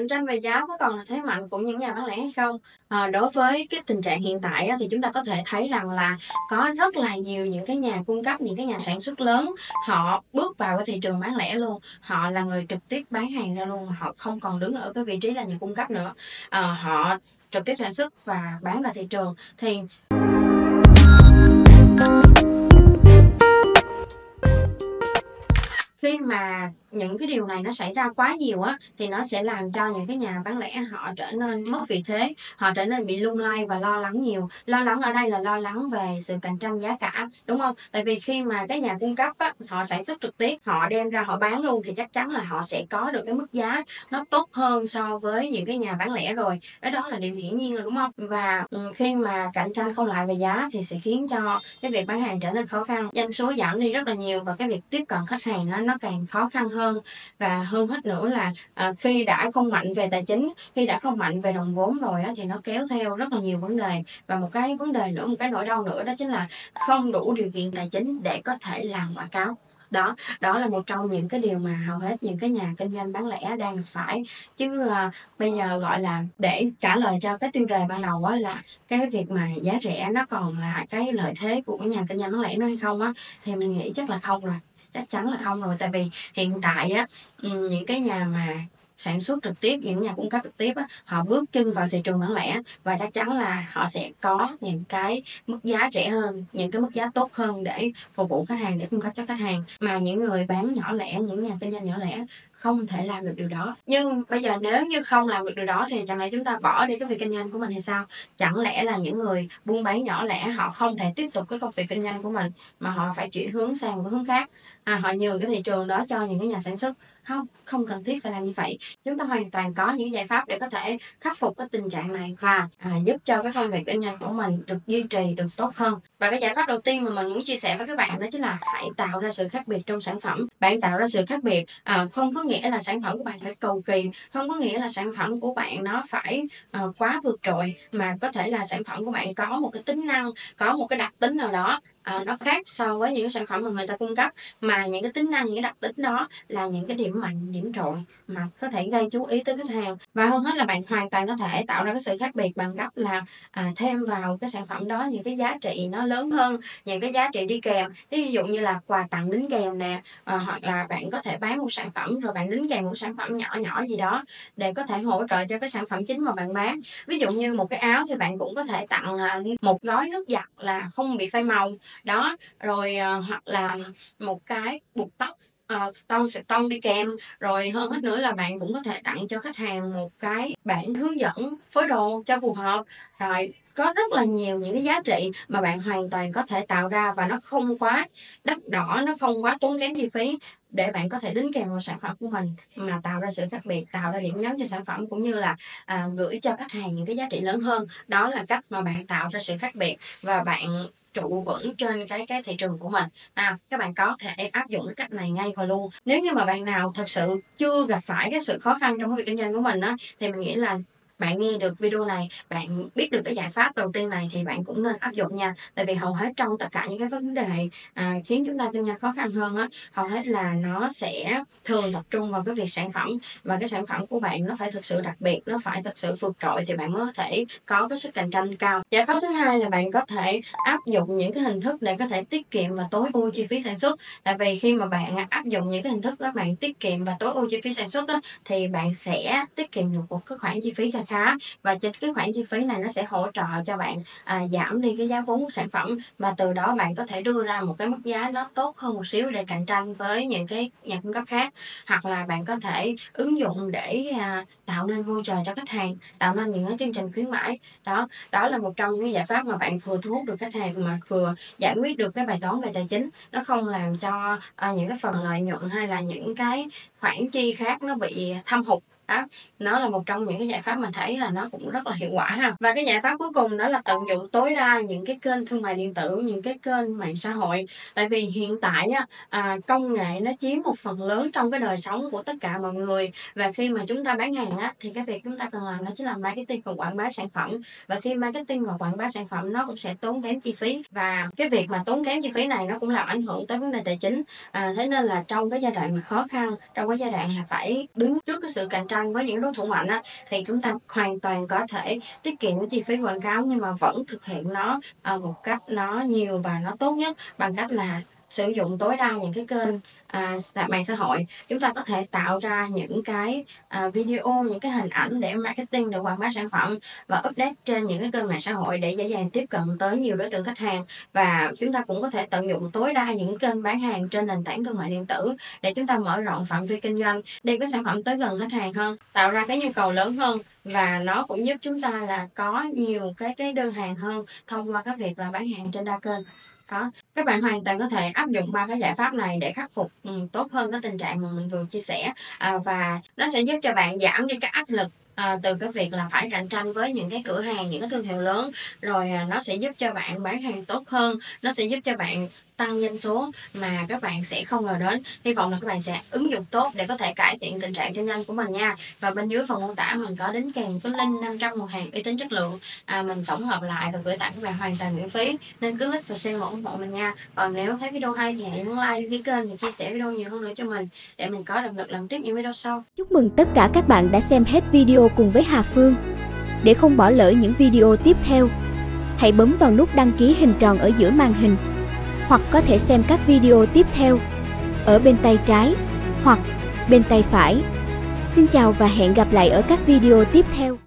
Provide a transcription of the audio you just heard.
cạnh tranh về giá có còn là thế mạnh của những nhà bán lẻ hay không? À, đối với cái tình trạng hiện tại á, thì chúng ta có thể thấy rằng là có rất là nhiều những cái nhà cung cấp, những cái nhà sản xuất lớn họ bước vào cái thị trường bán lẻ luôn. Họ là người trực tiếp bán hàng ra luôn, họ không còn đứng ở cái vị trí là nhà cung cấp nữa. À, họ trực tiếp sản xuất và bán ra thị trường thì mà những cái điều này nó xảy ra quá nhiều á, thì nó sẽ làm cho những cái nhà bán lẻ họ trở nên mất vị thế, họ trở nên bị lung lay và lo lắng nhiều. Lo lắng ở đây là lo lắng về sự cạnh tranh giá cả, đúng không? Tại vì khi mà cái nhà cung cấp á, họ sản xuất trực tiếp, họ đem ra họ bán luôn thì chắc chắn là họ sẽ có được cái mức giá nó tốt hơn so với những cái nhà bán lẻ rồi. Đó đó là điều hiển nhiên rồi, đúng không? Và ừ, khi mà cạnh tranh không lại về giá thì sẽ khiến cho cái việc bán hàng trở nên khó khăn. Doanh số giảm đi rất là nhiều và cái việc tiếp cận khách hàng nó nó càng khó khăn hơn. Hơn và hơn hết nữa là à, khi đã không mạnh về tài chính khi đã không mạnh về đồng vốn rồi á, thì nó kéo theo rất là nhiều vấn đề. Và một cái vấn đề nữa một cái nỗi đau nữa đó chính là không đủ điều kiện tài chính để có thể làm quảng cáo. Đó đó là một trong những cái điều mà hầu hết những cái nhà kinh doanh bán lẻ đang phải chứ à, bây giờ gọi là để trả lời cho cái tiêu đề ban đầu á là cái việc mà giá rẻ nó còn là cái lợi thế của cái nhà kinh doanh bán lẻ nó hay không á thì mình nghĩ chắc là không rồi chắc chắn là không rồi tại vì hiện tại á những cái nhà mà sản xuất trực tiếp những nhà cung cấp trực tiếp á, họ bước chân vào thị trường bán lẻ và chắc chắn là họ sẽ có những cái mức giá rẻ hơn những cái mức giá tốt hơn để phục vụ khách hàng để cung cấp cho khách hàng. Mà những người bán nhỏ lẻ những nhà kinh doanh nhỏ lẻ không thể làm được điều đó. Nhưng bây giờ nếu như không làm được điều đó thì chẳng lẽ chúng ta bỏ đi cái việc kinh doanh của mình hay sao? Chẳng lẽ là những người buôn bán nhỏ lẻ họ không thể tiếp tục cái công việc kinh doanh của mình mà họ phải chuyển hướng sang một hướng khác? À, họ nhường cái thị trường đó cho những cái nhà sản xuất không không cần thiết phải làm như vậy. Chúng ta hoàn toàn có những giải pháp để có thể khắc phục cái tình trạng này và à, giúp cho cái công việc kinh doanh của mình được duy trì được tốt hơn. Và cái giải pháp đầu tiên mà mình muốn chia sẻ với các bạn đó chính là hãy tạo ra sự khác biệt trong sản phẩm. Bạn tạo ra sự khác biệt à, không có nghĩa là sản phẩm của bạn phải cầu kỳ không có nghĩa là sản phẩm của bạn nó phải à, quá vượt trội mà có thể là sản phẩm của bạn có một cái tính năng có một cái đặc tính nào đó à, nó khác so với những sản phẩm mà người ta cung cấp. Mà những cái tính năng những cái đặc tính đó là những cái điểm mạnh điểm trội mà có thể gây chú ý tới khách hàng. Và hơn hết là bạn hoàn toàn có thể tạo ra cái sự khác biệt bằng cách là à, thêm vào cái sản phẩm đó những cái giá trị nó lớn hơn những cái giá trị đi kèm. Ví dụ như là quà tặng đính kèm nè à, hoặc là bạn có thể bán một sản phẩm rồi bạn đính kèm một sản phẩm nhỏ nhỏ gì đó để có thể hỗ trợ cho cái sản phẩm chính mà bạn bán. Ví dụ như một cái áo thì bạn cũng có thể tặng à, một gói nước giặt là không bị phai màu. Đó rồi à, hoặc là một cái buộc tóc uh, tông sẽ tông đi kèm. Rồi hơn hết nữa là bạn cũng có thể tặng cho khách hàng một cái bản hướng dẫn phối đồ cho phù hợp. Rồi có rất là nhiều những cái giá trị mà bạn hoàn toàn có thể tạo ra và nó không quá đắt đỏ nó không quá tốn kém chi phí để bạn có thể đính kèm vào sản phẩm của mình mà tạo ra sự khác biệt tạo ra điểm nhấn cho sản phẩm cũng như là à, gửi cho khách hàng những cái giá trị lớn hơn. Đó là cách mà bạn tạo ra sự khác biệt và bạn trụ vững trên cái cái thị trường của mình. À các bạn có thể áp dụng cái cách này ngay và luôn. Nếu như mà bạn nào thật sự chưa gặp phải cái sự khó khăn trong cái việc kinh doanh của mình á, thì mình nghĩ là bạn nghe được video này bạn biết được cái giải pháp đầu tiên này thì bạn cũng nên áp dụng nha. Tại vì hầu hết trong tất cả những cái vấn đề à, khiến chúng ta kinh doanh khó khăn hơn á hầu hết là nó sẽ thường tập trung vào cái việc sản phẩm. Và cái sản phẩm của bạn nó phải thực sự đặc biệt nó phải thực sự vượt trội thì bạn mới có thể có cái sức cạnh tranh cao. Giải pháp thứ hai là bạn có thể áp dụng những cái hình thức để có thể tiết kiệm và tối ưu chi phí sản xuất. Tại vì khi mà bạn áp dụng những cái hình thức đó bạn tiết kiệm và tối ưu chi phí sản xuất đó, thì bạn sẽ tiết kiệm được một cái khoản chi phí kha khá và trên cái khoản chi phí này nó sẽ hỗ trợ cho bạn à, giảm đi cái giá vốn của sản phẩm và từ đó bạn có thể đưa ra một cái mức giá nó tốt hơn một xíu để cạnh tranh với những cái nhà cung cấp khác. Hoặc là bạn có thể ứng dụng để à, tạo nên vui trời cho khách hàng tạo nên những cái chương trình khuyến mãi. Đó đó là một trong những cái giải pháp mà bạn vừa thu hút được khách hàng mà vừa giải quyết được cái bài toán về tài chính. Nó không làm cho à, những cái phần lợi nhuận hay là những cái khoản chi khác nó bị thâm hụt pháp. Nó là một trong những cái giải pháp mình thấy là nó cũng rất là hiệu quả ha. Và cái giải pháp cuối cùng đó là tận dụng tối đa những cái kênh thương mại điện tử những cái kênh mạng xã hội. Tại vì hiện tại á, à, công nghệ nó chiếm một phần lớn trong cái đời sống của tất cả mọi người. Và khi mà chúng ta bán hàng á thì cái việc chúng ta cần làm đó chính là marketing và quảng bá sản phẩm. Và khi marketing và quảng bá sản phẩm nó cũng sẽ tốn kém chi phí. Và cái việc mà tốn kém chi phí này nó cũng làm ảnh hưởng tới vấn đề tài chính. À, thế nên là trong cái giai đoạn mà khó khăn trong cái giai đoạn là phải đứng trước cái sự cạnh tranh tranh với những đối thủ mạnh á, thì chúng ta hoàn toàn có thể tiết kiệm cái chi phí quảng cáo nhưng mà vẫn thực hiện nó, ờ, một cách nó nhiều và nó tốt nhất bằng cách là sử dụng tối đa những cái kênh, à, mạng xã hội. Chúng ta có thể tạo ra những cái, à, video, những cái hình ảnh để marketing, để quảng bá sản phẩm và update trên những cái kênh mạng xã hội để dễ dàng tiếp cận tới nhiều đối tượng khách hàng. Và chúng ta cũng có thể tận dụng tối đa những kênh bán hàng trên nền tảng thương mại điện tử để chúng ta mở rộng phạm vi kinh doanh, đem cái sản phẩm tới gần khách hàng hơn, tạo ra cái nhu cầu lớn hơn và nó cũng giúp chúng ta là có nhiều cái cái đơn hàng hơn thông qua cái việc là bán hàng trên đa kênh. Đó, các bạn hoàn toàn có thể áp dụng ba cái giải pháp này để khắc phục, ừ, tốt hơn cái tình trạng mà mình vừa chia sẻ, à, và nó sẽ giúp cho bạn giảm đi cái áp lực, à, từ cái việc là phải cạnh tranh với những cái cửa hàng, những cái thương hiệu lớn. Rồi, à, nó sẽ giúp cho bạn bán hàng tốt hơn, nó sẽ giúp cho bạn tăng doanh số mà các bạn sẽ không ngờ đến. Hy vọng là các bạn sẽ ứng dụng tốt để có thể cải thiện tình trạng kinh doanh của mình nha. Và bên dưới phần mô tả mình có đính kèm cái link 500 nguồn hàng uy tín chất lượng, à, mình tổng hợp lại và gửi tặng các bạn hoàn toàn miễn phí, nên cứ click và share và ủng hộ mình nha. Còn nếu thấy video hay thì hãy nhấn like, đăng ký kênh và chia sẻ video nhiều hơn nữa cho mình để mình có động lực làm tiếp những video sau. Chúc mừng tất cả các bạn đã xem hết video cùng với Hà Phương. Để không bỏ lỡ những video tiếp theo, hãy bấm vào nút đăng ký hình tròn ở giữa màn hình hoặc có thể xem các video tiếp theo ở bên tay trái hoặc bên tay phải. Xin chào và hẹn gặp lại ở các video tiếp theo.